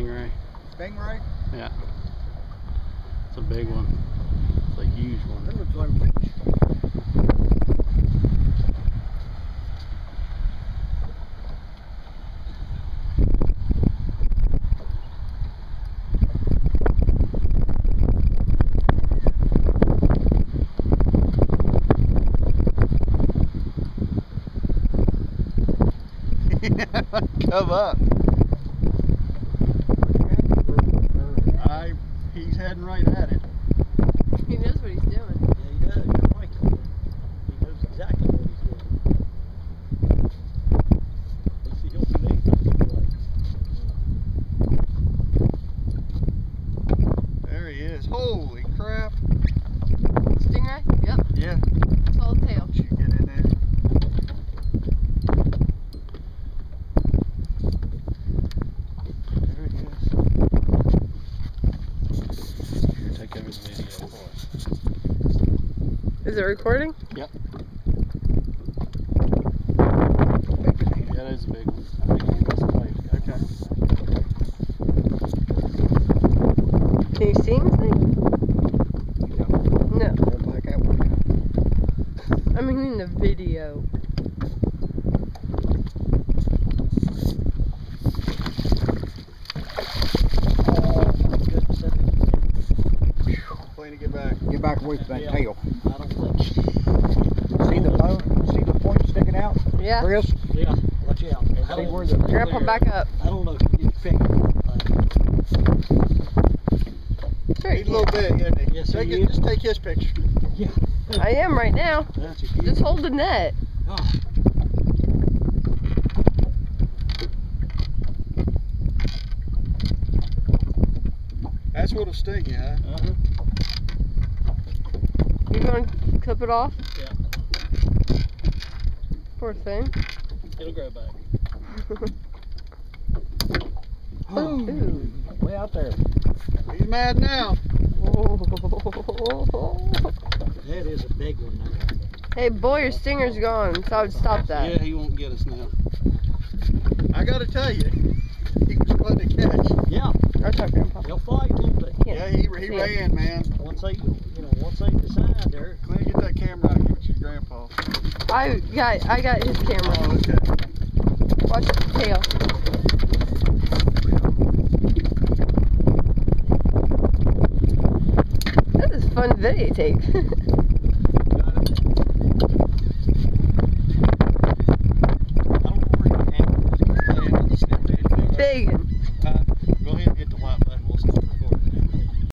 stingray. Stingray? Yeah. It's a big one. It's a huge one. That looks like. Come up. I, right at it. He knows what he's doing. Yeah, he does. You're right. He knows exactly what he's doing. At least he don't do anything like. There he is. Holy crap. Stingray? Yep. Yeah. Solid tail. You get in there. There he is. Here, take over the video for us. Is it recording? Yeah, that is a big one. I think you got some waves. Okay. Can you see anything? No. I mean in the video. Get back. Get back away from that Yeah. tail. I don't think. See the bone? See the point sticking out? Yeah. Chris? Yeah, watch out. I See don't- where the Grandpa, back up. I don't know if you can figure Sure He's a you little can. big, isn't he? Yes, take he it, is. Just take his picture. Yeah. I am right now. That's a. Just hold the net. Oh, That's what'll sting you, huh? Uh-huh. Uh-huh. You gonna clip it off? Yeah. Poor thing. It'll grow back. Ooh. Way out there. He's mad now. That is a big one there. hey, boy, your stinger's gone, so I would stop that. Yeah, he won't get us now. I gotta tell you, he was fun to catch. Yeah, Or talk, Grandpa. they'll fight a little bit. Yeah, he, he see it. ran, man. Once they, you know, once they decide there. Clint, get that camera out. Give it to your grandpa. I got, I got his camera. Oh, okay. Watch the tail. This is fun videotape.